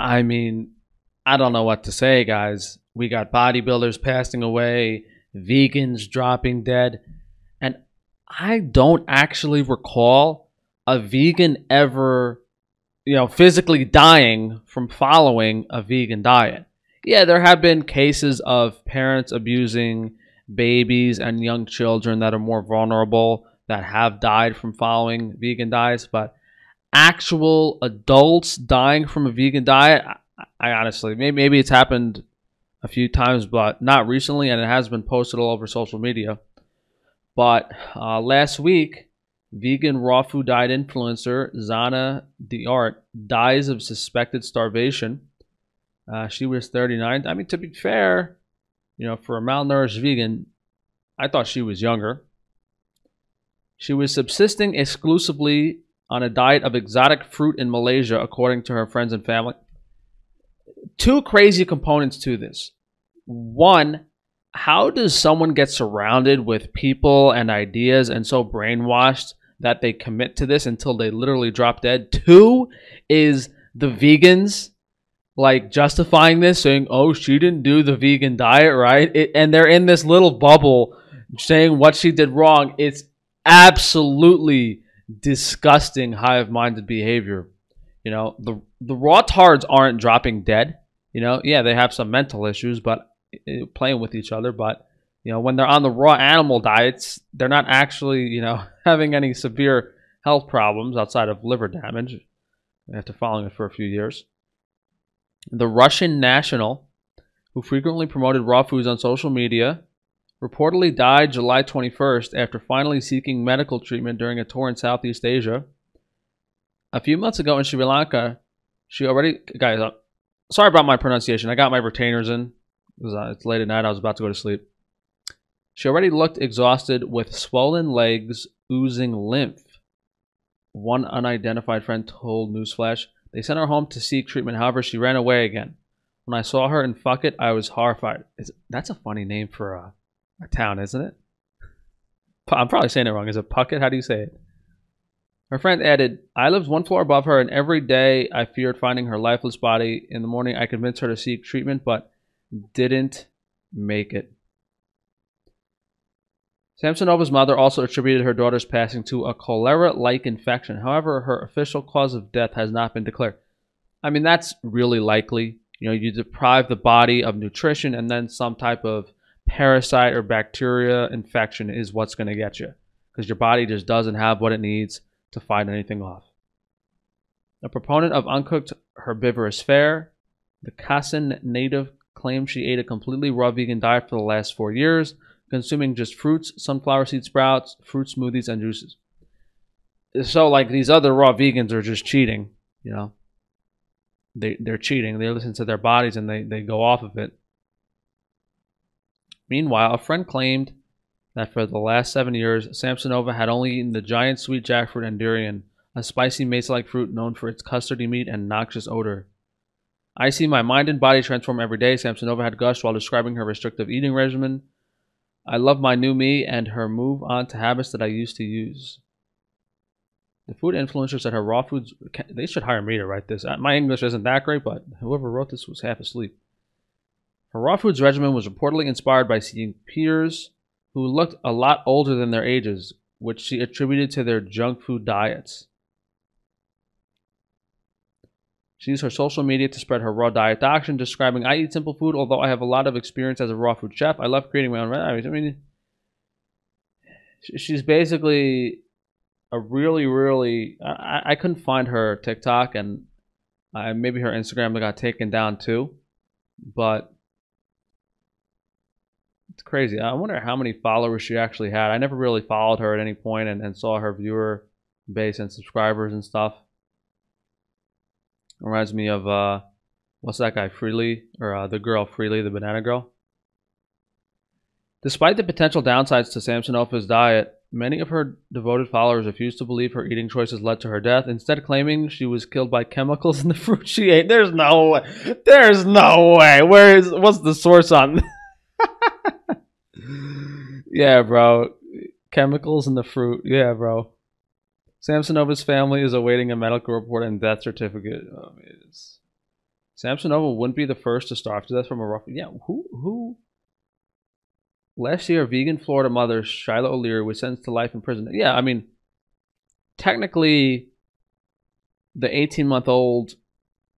I mean, I don't know what to say, guys. We got bodybuilders passing away, vegans dropping dead, and I don't actually recall a vegan ever, you know, physically dying from following a vegan diet. Yeah, there have been cases of parents abusing babies and young children that are more vulnerable that have died from following vegan diets, but actual adults dying from a vegan diet, I, I honestly, maybe, maybe it's happened a few times, but not recently, and it has been posted all over social media. But uh, last week, vegan raw food diet influencer Zhanna D'Art dies of suspected starvation. Uh, she was 39. I mean, to be fair, you know, for a malnourished vegan, I thought she was younger. She was subsisting exclusively on a diet of exotic fruit in Malaysia, according to her friends and family. Two crazy components to this. One, how does someone get surrounded with people and ideas and so brainwashed that they commit to this until they literally drop dead? Two is the vegans like justifying this, saying, "Oh, she didn't do the vegan diet, right?" It, and they're in this little bubble saying what she did wrong. It's absolutely disgusting hive-minded behavior. You know, the the raw tards aren't dropping dead. You know, yeah, they have some mental issues, but uh, playing with each other. But you know, when they're on the raw animal diets, they're not actually you know having any severe health problems outside of liver damage after following it for a few years. The Russian national, who frequently promoted raw foods on social media, reportedly died July 21st after finally seeking medical treatment during a tour in Southeast Asia. A few months ago in Sri Lanka, she already guys. Uh, sorry about my pronunciation. I got my retainers in. It was, uh, it's late at night. I was about to go to sleep. She already looked exhausted with swollen legs oozing lymph. One unidentified friend told Newsflash. They sent her home to seek treatment. However, she ran away again. When I saw her in Fuck It, I was horrified. Is, that's a funny name for a a town, isn't it? I'm probably saying it wrong. Is it Puckett? How do you say it? Her friend added, I lived one floor above her, and every day I feared finding her lifeless body. In the morning, I convinced her to seek treatment, but didn't make it. Samsonova's mother also attributed her daughter's passing to a cholera like infection. However, her official cause of death has not been declared. I mean, that's really likely. You know, you deprive the body of nutrition and then some type of parasite or bacteria infection is what's going to get you because your body just doesn't have what it needs to fight anything off. A proponent of uncooked herbivorous fare, the Kazan native claims she ate a completely raw vegan diet for the last four years, consuming just fruits, sunflower seed sprouts, fruit smoothies, and juices. So, like these other raw vegans are just cheating, you know. They they're cheating. They listen to their bodies and they, they go off of it. Meanwhile, a friend claimed that for the last seven years, Samsonova had only eaten the giant sweet jackfruit and durian, a spicy mace-like fruit known for its custardy meat and noxious odor. I see my mind and body transform every day, Samsonova had gushed while describing her restrictive eating regimen. I love my new me and her move on to habits that I used to use. The food influencers at her raw foods, they should hire me to write this. Uh, my English isn't that great, but whoever wrote this was half asleep. Her raw foods regimen was reportedly inspired by seeing peers who looked a lot older than their ages, which she attributed to their junk food diets. She used her social media to spread her raw diet doctrine, describing, I eat simple food, although I have a lot of experience as a raw food chef. I love creating my own. recipes. I mean, she's basically a really, really. I, I couldn't find her TikTok, and uh, maybe her Instagram got taken down too. But it's crazy. I wonder how many followers she actually had. I never really followed her at any point and, and saw her viewer base and subscribers and stuff. Reminds me of uh, what's that guy Freelee or uh, the girl Freelee, the banana girl. Despite the potential downsides to Samsonova's diet, many of her devoted followers refused to believe her eating choices led to her death, instead claiming she was killed by chemicals in the fruit she ate. There's no way. There's no way. Where is what's the source on yeah, bro. Chemicals in the fruit. Yeah, bro. Samsonova's family is awaiting a medical report and death certificate. Oh, Samsonova wouldn't be the first to starve to death from a rough. Yeah, who who? Last year, vegan Florida mother Sheila O'Leary was sentenced to life in prison. Yeah, I mean, technically, the 18 month old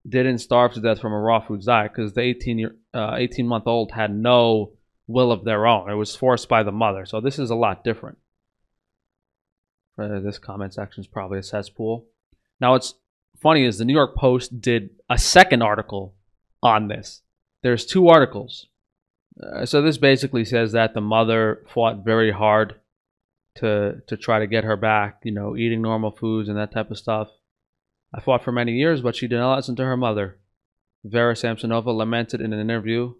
didn't starve to death from a raw food diet because the 18 year uh, 18 month old had no will of their own. It was forced by the mother. So this is a lot different. Uh, this comment section is probably a cesspool. Now, what's funny is the New York Post did a second article on this. There's two articles. Uh, so this basically says that the mother fought very hard to to try to get her back, you know, eating normal foods and that type of stuff. I fought for many years, but she did not listen to her mother. Vera Samsonova lamented in an interview,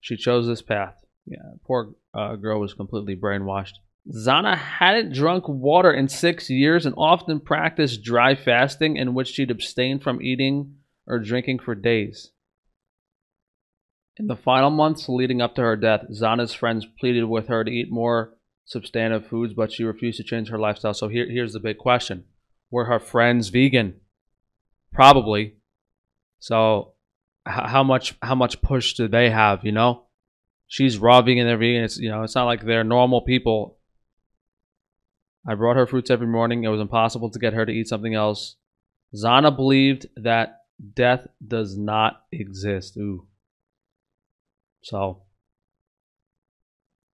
she chose this path. Yeah, poor uh, girl was completely brainwashed. Zhanna hadn't drunk water in six years and often practiced dry fasting in which she'd abstain from eating or drinking for days. In the final months leading up to her death, Zhanna's friends pleaded with her to eat more substantive foods, but she refused to change her lifestyle. So here, here's the big question Were her friends vegan? Probably. So how much how much push do they have, you know? She's vegan, they're vegan. It's you know, it's not like they're normal people. I brought her fruits every morning. It was impossible to get her to eat something else. Zhanna believed that death does not exist. Ooh. So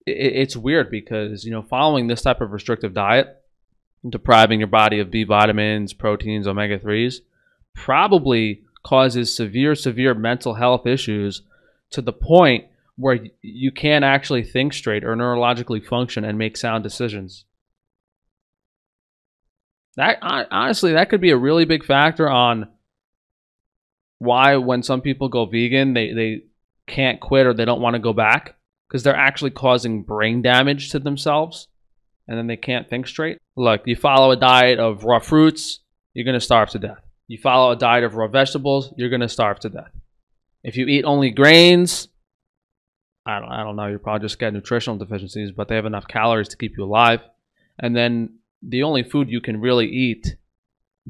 it, it's weird because, you know, following this type of restrictive diet, depriving your body of B vitamins, proteins, omega 3s, probably causes severe, severe mental health issues to the point where you can't actually think straight or neurologically function and make sound decisions. That honestly, that could be a really big factor on why when some people go vegan, they they can't quit or they don't want to go back because they're actually causing brain damage to themselves and then they can't think straight. Look, you follow a diet of raw fruits, you're going to starve to death. You follow a diet of raw vegetables, you're going to starve to death. If you eat only grains, I don't, I don't know, you probably just get nutritional deficiencies, but they have enough calories to keep you alive. And then the only food you can really eat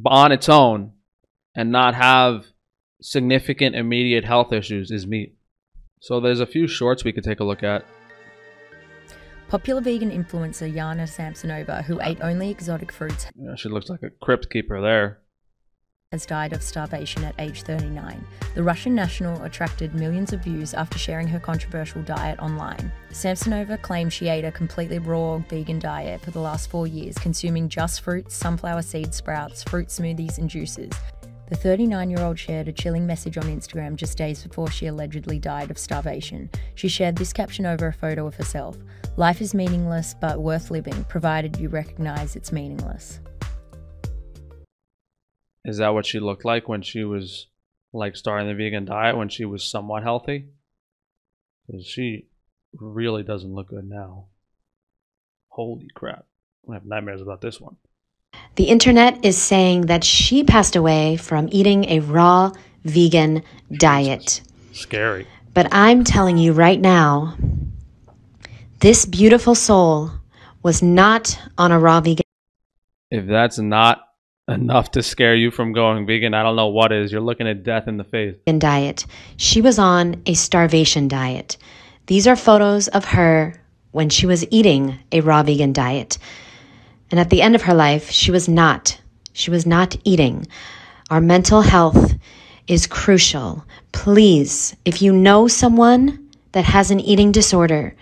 on its own and not have significant immediate health issues is meat. So there's a few shorts we could take a look at. Popular vegan influencer Yana Samsonova, who ate only exotic fruits, yeah, she looks like a crypt keeper there has died of starvation at age 39. The Russian national attracted millions of views after sharing her controversial diet online. Samsonova claimed she ate a completely raw vegan diet for the last four years, consuming just fruits, sunflower seed sprouts, fruit smoothies, and juices. The 39 year old shared a chilling message on Instagram just days before she allegedly died of starvation. She shared this caption over a photo of herself Life is meaningless but worth living, provided you recognize it's meaningless. Is that what she looked like when she was like starting the vegan diet when she was somewhat healthy? Because she really doesn't look good now. Holy crap. I have nightmares about this one. The internet is saying that she passed away from eating a raw vegan diet. Scary. But I'm telling you right now, this beautiful soul was not on a raw vegan. If that's not enough to scare you from going vegan, I don't know what is. You're looking at death in the face. Diet. She was on a starvation diet. These are photos of her when she was eating a raw vegan diet. And at the end of her life, she was not. She was not eating. Our mental health is crucial. Please, if you know someone that has an eating disorder,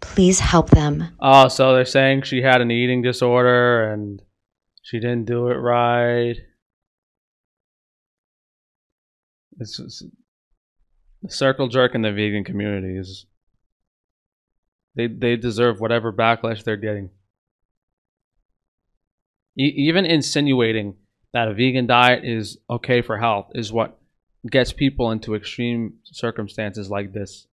please help them. Oh, so they're saying she had an eating disorder and she didn't do it right. It's just, the circle jerk in the vegan community is they they deserve whatever backlash they're getting. E- even insinuating that a vegan diet is okay for health is what gets people into extreme circumstances like this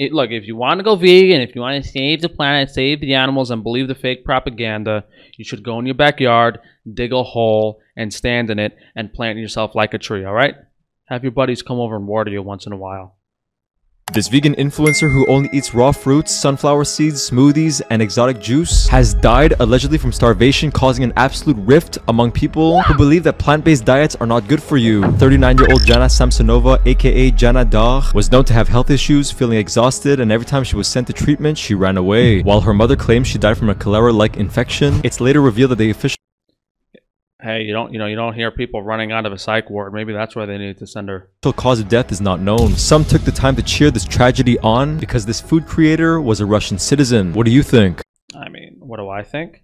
it, look, if you want to go vegan, if you want to save the planet, save the animals, and believe the fake propaganda, you should go in your backyard, dig a hole, and stand in it, and plant yourself like a tree, all right? Have your buddies come over and water you once in a while. This vegan influencer who only eats raw fruits, sunflower seeds, smoothies, and exotic juice has died allegedly from starvation, causing an absolute rift among people who believe that plant-based diets are not good for you. 39-year-old Jana Samsonova, aka Jana Dar, was known to have health issues, feeling exhausted, and every time she was sent to treatment, she ran away. While her mother claims she died from a cholera-like infection, it's later revealed that the official Hey, you don't you know you don't hear people running out of a psych ward. Maybe that's why they need to send her. The cause of death is not known. Some took the time to cheer this tragedy on because this food creator was a Russian citizen. What do you think? I mean, what do I think?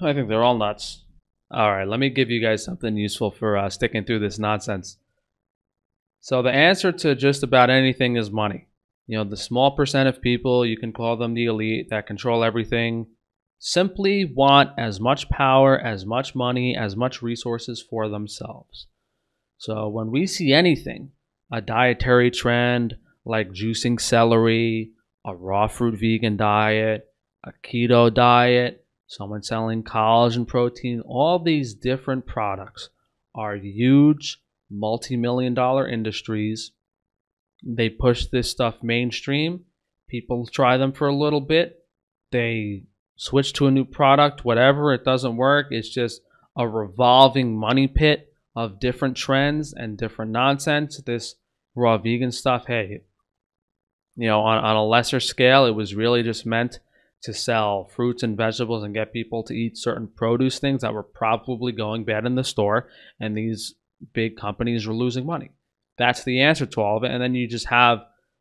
I think they're all nuts. All right, let me give you guys something useful for uh, sticking through this nonsense. So the answer to just about anything is money. You know, the small percent of people, you can call them the elite, that control everything, simply want as much power, as much money, as much resources for themselves. So when we see anything, a dietary trend like juicing celery, a raw fruit vegan diet, a keto diet, someone selling collagen protein, all these different products are huge multi-million dollar industries. They push this stuff mainstream. People try them for a little bit. They switch to a new product, whatever, it doesn't work. It's just a revolving money pit of different trends and different nonsense. This raw vegan stuff, hey, you know, on, on a lesser scale, it was really just meant to sell fruits and vegetables and get people to eat certain produce things that were probably going bad in the store. And these big companies were losing money. That's the answer to all of it. And then you just have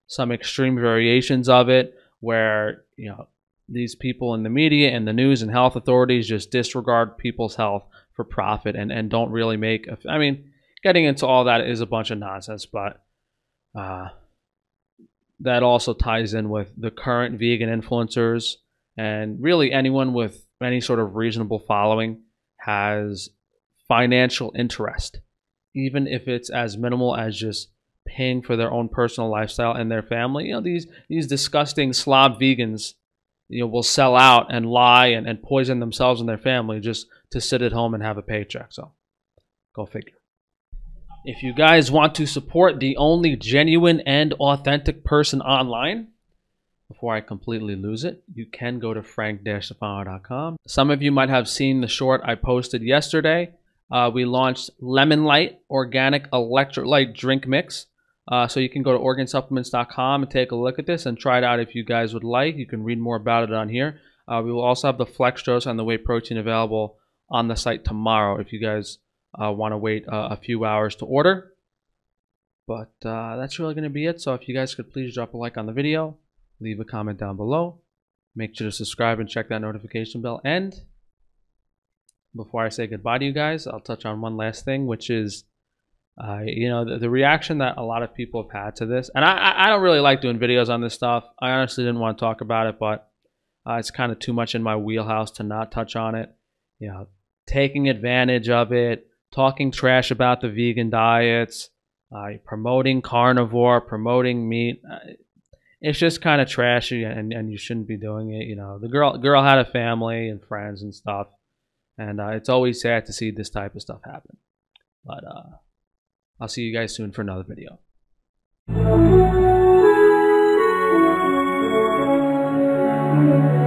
some extreme variations of it where, you know, these people in the media and the news and health authorities just disregard people's health for profit and, and don't really make a, I mean getting into all that is a bunch of nonsense but uh, that also ties in with the current vegan influencers and really anyone with any sort of reasonable following has financial interest even if it's as minimal as just paying for their own personal lifestyle and their family. You know these these disgusting slob vegans you know, will sell out and lie and, and poison themselves and their family just to sit at home and have a paycheck. So go figure. If you guys want to support the only genuine and authentic person online, before I completely lose it, you can go to frank-tufano.com. Some of you might have seen the short I posted yesterday. Uh, we launched Lemon Light Organic Electrolyte Drink Mix. Uh, so you can go to organsupplements.com and take a look at this and try it out if you guys would like. You can read more about it on here. Uh, we will also have the flex dose and the whey protein available on the site tomorrow if you guys uh, want to wait a few hours to order. But uh, that's really going to be it. So if you guys could please drop a like on the video, leave a comment down below. Make sure to subscribe and check that notification bell. And before I say goodbye to you guys, I'll touch on one last thing, which is uh, you know, the, the, reaction that a lot of people have had to this, and I, I don't really like doing videos on this stuff. I honestly didn't want to talk about it, but uh, it's kind of too much in my wheelhouse to not touch on it. You know, taking advantage of it, talking trash about the vegan diets, uh, promoting carnivore, promoting meat. Uh, it's just kind of trashy, and, and you shouldn't be doing it. You know, the girl girl had a family and friends and stuff, and uh, it's always sad to see this type of stuff happen. But uh, I'll see you guys soon for another video. Thank you.